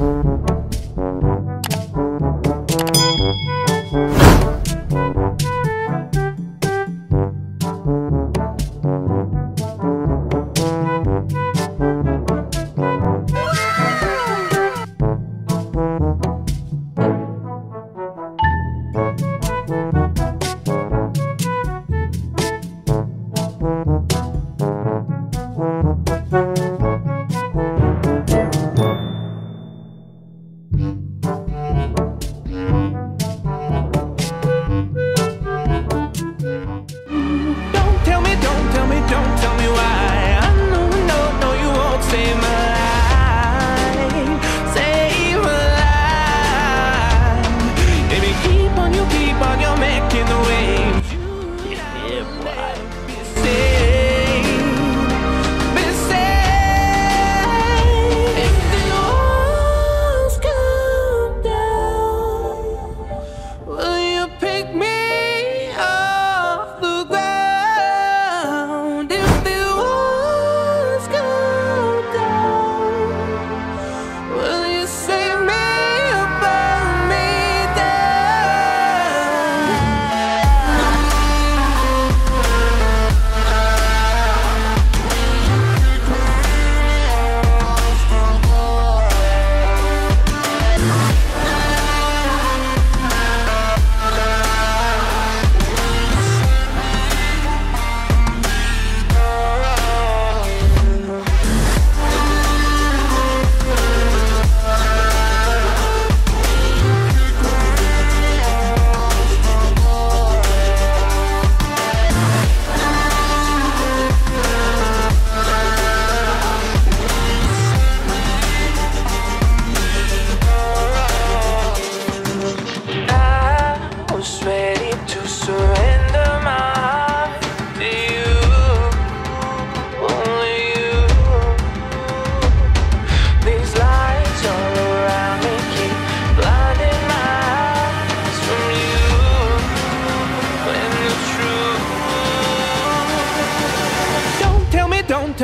Thank you.